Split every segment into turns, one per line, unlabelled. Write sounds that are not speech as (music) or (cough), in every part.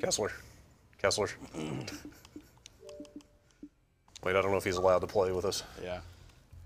Kessler. Kessler. Wait, I don't know if he's allowed to play with us.
Yeah.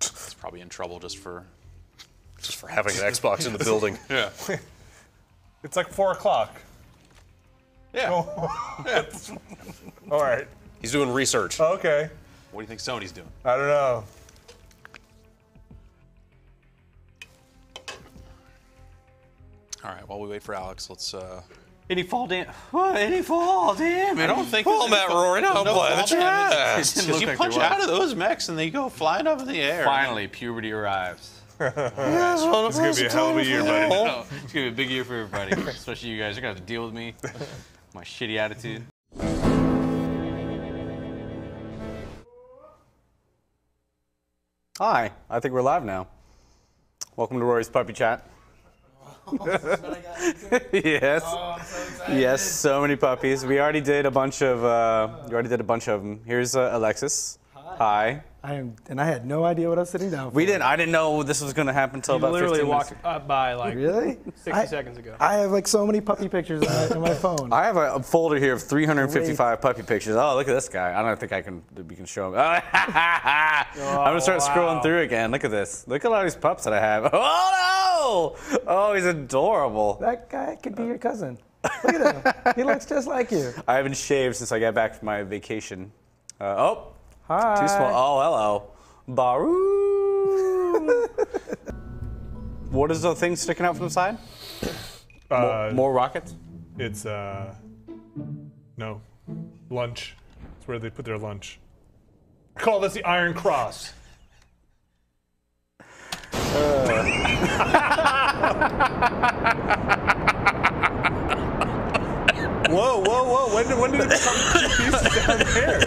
He's probably in trouble just for.
Just for having an (laughs) Xbox in the building.
Yeah. (laughs)
It's like four o'clock.
Yeah. (laughs)
All right.
He's doing research.
Okay.
What do you think Sony's doing?
I don't know.
All right. While we wait for Alex, let's. uh
Any fall damn? What? Any fall damn?
I don't think.
Fall, Matt Rorie, don't play the
Because
Didn't look
you
like
punch
there was.
out of those mechs and they go flying up in the air.
Finally, puberty arrives. (laughs)
It's gonna be a hell of a year, buddy.
Oh, it's gonna be a big year for everybody, especially you guys. You're gonna have to deal with me, my shitty attitude. Hi, I think we're live now. Welcome to Rorie's Puppy Chat. Yes. yes, so many puppies. We already did a bunch of. Uh, we already did a bunch of them. Here's uh, Alexis. Hi. Hi.
I am, and I had no idea what I was sitting down for.
We didn't. I didn't know this was gonna happen until about
literally
15 minutes.
walked up by like
Really?
60
I,
seconds ago.
I have like so many puppy pictures on my, on (laughs) my phone.
I have a, a folder here of 355 puppy pictures. Oh, look at this guy. I don't think I can. We can show him. (laughs) I'm gonna start scrolling through again. Look at this. Look at all these pups that I have. (laughs) Hold no! Oh, he's adorable.
that guy could be your cousin. Look at him. he looks just like you.
I haven't shaved since I got back from my vacation. Uh, oh,
Hi.
too small. Oh, hello, Baru. (laughs) what is the thing sticking out from the side?
Uh,
More rockets?
It's uh, no, lunch. It's where they put their lunch. Call this the Iron Cross. (laughs) whoa, whoa, whoa! When did, when did it become two pieces (laughs) down there?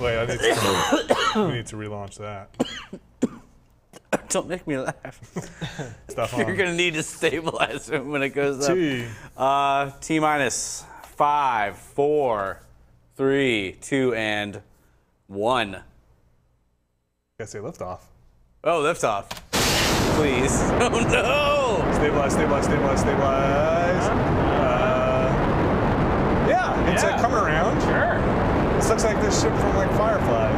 Wait, I need to, we need to relaunch that. (coughs)
Don't make me laugh. (laughs)
Stuff
You're
on.
gonna need to stabilize it when it goes up.
T.
Uh, T minus five, four, three, two, and one.
Gotta say lift off.
Oh, lift off. Please. (laughs) Oh no!
Stabilize, stabilize, stabilize, stabilize. Uh, yeah, it's
Yeah.
a come around.
Sure.
This looks like this ship from like Firefly.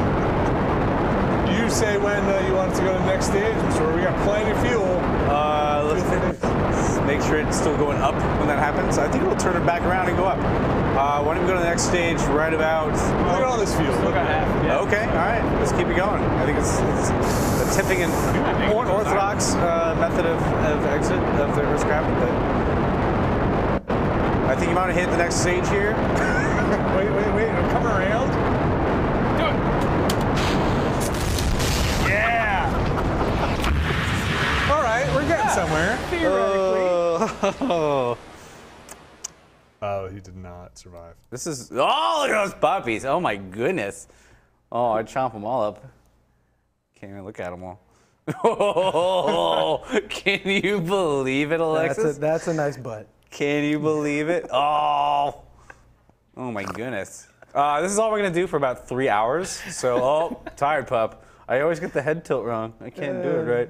You say when uh, you want it to go to the next stage, so we got plenty of fuel.
Uh, let's (laughs) make sure it's still going up when that happens. I think we'll turn it back around and go up. Uh, why don't we go to the next stage right about?
Look at all this fuel.
Still got half. Yeah.
Okay, all right, let's keep it going. I think it's, it's the tipping and more orthodox uh, method of, of exit of the Earth gravity. But I think you might have hit the next stage here. (laughs)
Wait, wait, wait. Coming around.
Do it.
Yeah. all right, we're getting somewhere.
Oh,
Oh, he did not survive.
this is oh look at those puppies! Oh my goodness! Oh, I'd chomp them all up. Can't even look at them all. Oh, (laughs) (laughs) can you believe it,
That's
Alexis?
a, that's a nice butt.
Can you believe it? (laughs) Oh, oh my goodness. Uh, this is all we're gonna do for about three hours. So, oh, tired pup. I always get the head tilt wrong. I can't do it right.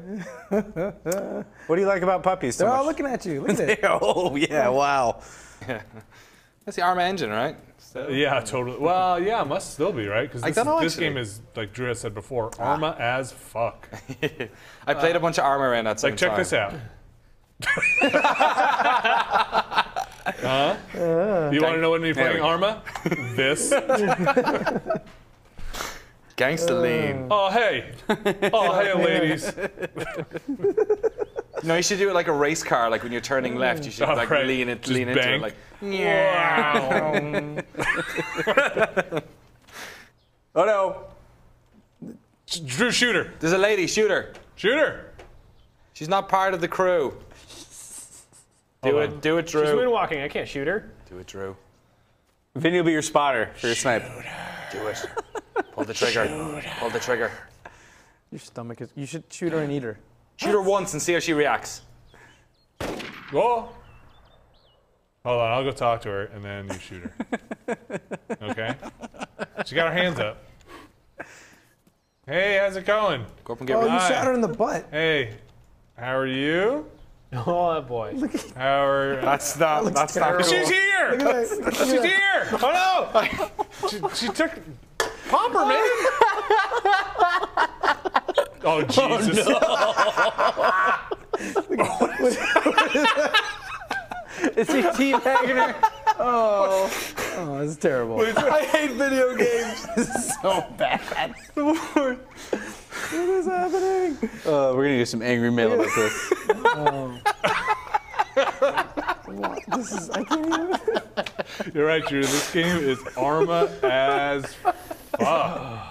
(laughs) what do you like about puppies so
They're all looking at you. (laughs) Look at it.
oh yeah, (laughs) wow.
That's the Arma engine, right?
Yeah, totally. Well, yeah, must still be right because this, this game is like Drew has said before, ah. Arma as fuck.
I played a bunch of Arma around that same
Like, check
time.
this out. huh? You want to know when you're playing
There.
Arma? this.
Gangster lean.
Oh hey. (laughs) Oh hey, ladies. (laughs)
No, you should do it like a race car. Like when you're turning mm. left, you should
Oh,
like
right.
lean it,
Just
lean into it.
bank.
Like (laughs)
Wow.
Oh no.
Drew, shooter.
there's a lady, shoot her.
Shooter.
She's not part of the crew. Do
Hold
it,
on.
do it,
She's
Drew.
moonwalking. I can't shoot her.
Do it, Drew.
Vinny will be your spotter for your snipe.
Do it. Pull the trigger. Pull the trigger.
Your stomach is. You should shoot her and eat her.
Shoot her once and see how she reacts.
Go. Hold on, I'll go talk to her and then you shoot her. (laughs) Okay? She got her hands up. Hey, how's it going?
Go up and get
Oh,
rid
you shot her in the butt.
Hey, how are you? (laughs)
Oh boy.
Howard. (laughs)
That's not. That's not cool.
She's here!
Look at that.
She's here! Oh no! she, she took Popper, man! (laughs) Oh Jesus! (laughs)
Is he teabagging her?
Oh, this is terrible.
I hate video games.
this is so bad. what is happening? Uh, we're gonna get some angry mail about this.
This is, I can't even.
You're right, Drew. This game is Arma as fuck.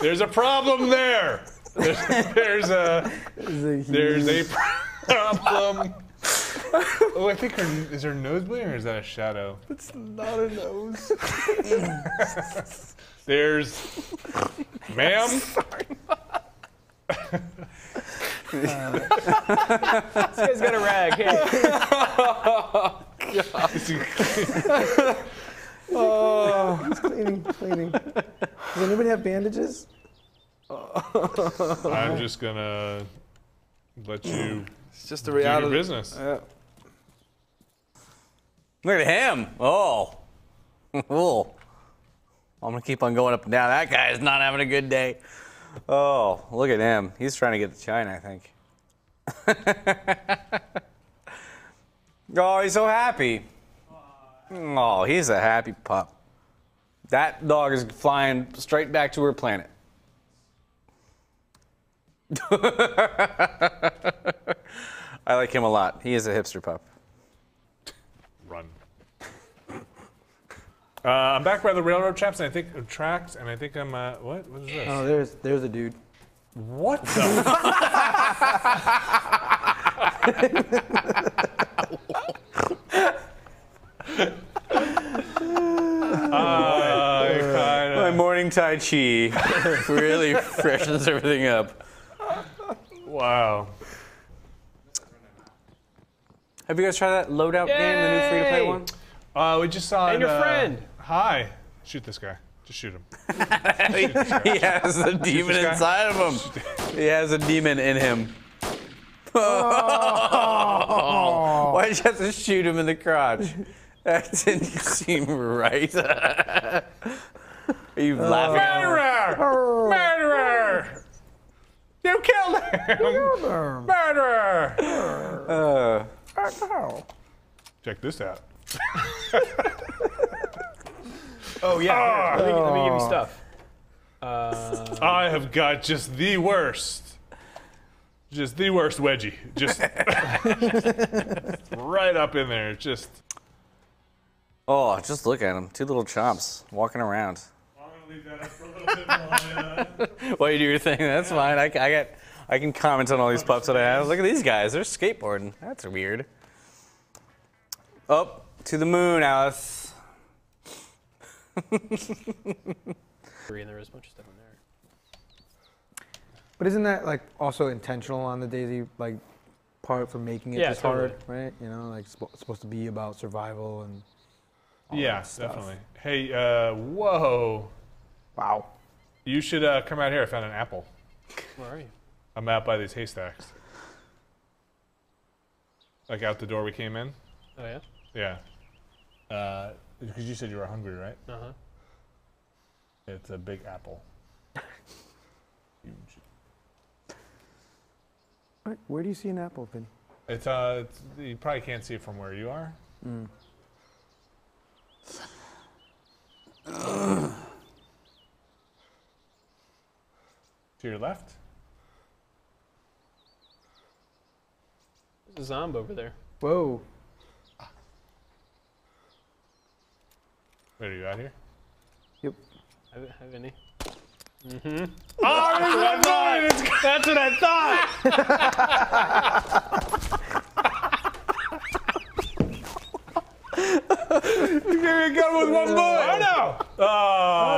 There's a problem there. There's, there's a
This is a
there's a problem. Oh, I think her is her nose bleeding or is that a shadow?
It's not a nose. (laughs)
There's, ma'am. (laughs)
This guy's got a rag. Hey. (laughs)
He's cleaning, cleaning. Does anybody have bandages? (laughs)
I'm just gonna let you
It's just the
do your
reality.
business.
Look at him. Oh. (laughs) oh. I'm gonna keep on going up and down. That guy is not having a good day. Oh, look at him. He's trying to get to China, I think. (laughs) oh, he's so happy. Oh, he's a happy pup. That dog is flying straight back to her planet. (laughs) I like him a lot. He is a hipster pup.
Run. (laughs) Uh, I'm back by the railroad tracks, and I think uh, tracks, and I think I'm. Uh, what? What is this?
Oh, there's there's a dude.
What the? (laughs) Uh, kinda-
My morning Tai Chi (laughs) really freshens everything up.
wow.
Have you guys tried that loadout game, the new free to play
Yay!
one?
Uh, we just saw.
And
it,
your
uh,
friend.
Hi. Shoot this guy. Just shoot him. (laughs)
he has a demon inside of him. He has a demon in him. (laughs) Why did you have to shoot him in the crotch? That didn't seem right. Are you laughing? at him?
Murderer! Murderer! You killed him! Murderer!
Uh,
Check this out. (laughs)
Oh yeah. Here, let, me, let me give you stuff. Uh,
I have got just the worst. Just the worst wedgie. Just (laughs) right up in there. Just.
oh, just look at him. Two little chomps walking around.
I'm gonna leave that up for a little bit longer. (laughs)
While you do your thing, that's fine. I, I got, I can comment on all these pups that I have. Look at these guys. They're skateboarding. That's weird. Up to the moon, Alice.
three, and there is a bunch of stuff in there.
But isn't that like also intentional on the DayZ like part for making it
Yeah,
this hard, right? You know, like it's supposed to be about survival and
yeah,
that stuff.
definitely. Hey, uh, whoa.
Wow.
You should uh, come out here. I found an apple.
Where are you?
I'm out by these haystacks. Like out the door we came in.
Oh yeah.
Yeah. Uh, because you said you were hungry, right?
Uh huh.
It's a big apple. (laughs) Huge.
Where, where do you see an apple, Vin?
It's uh, it's, you probably can't see it from where you are. (sniffs) (sniffs) to your left.
There's a zombie over there.
Whoa.
Wait, are you out here?
Yep.
Have, have any?
Oh, that's what I thought. (laughs)
That's what I thought. (laughs)
Give me a gun with one bullet. Oh no! Oh,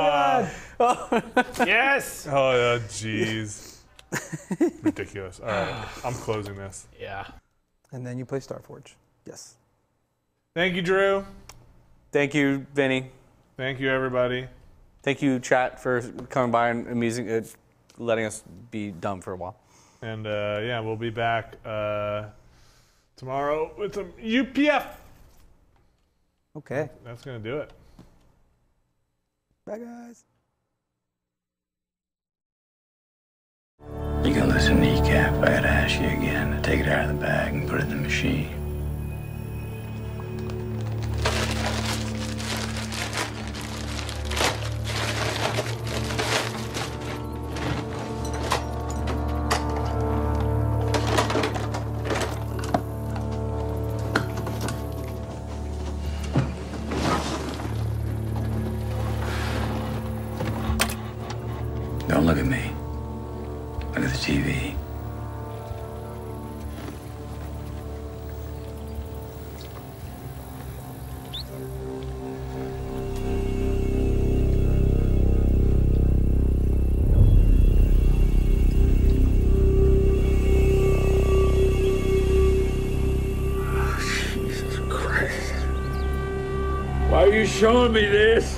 yes. (laughs)
oh, jeez. Ridiculous. All right, I'm closing this.
Yeah.
And then you play Starforge. Yes.
Thank you, Drew.
Thank you, Vinny.
Thank you, everybody.
Thank you, chat, for coming by and amusing, uh, letting us be dumb for a while.
And uh, yeah, we'll be back uh, tomorrow with some UPF.
Okay.
That's gonna do it.
Bye, guys.
You can listen kneecap. I gotta ask you again to take it out of the bag and put it in the machine. TV. Oh, Jesus Christ. Why are you showing me this?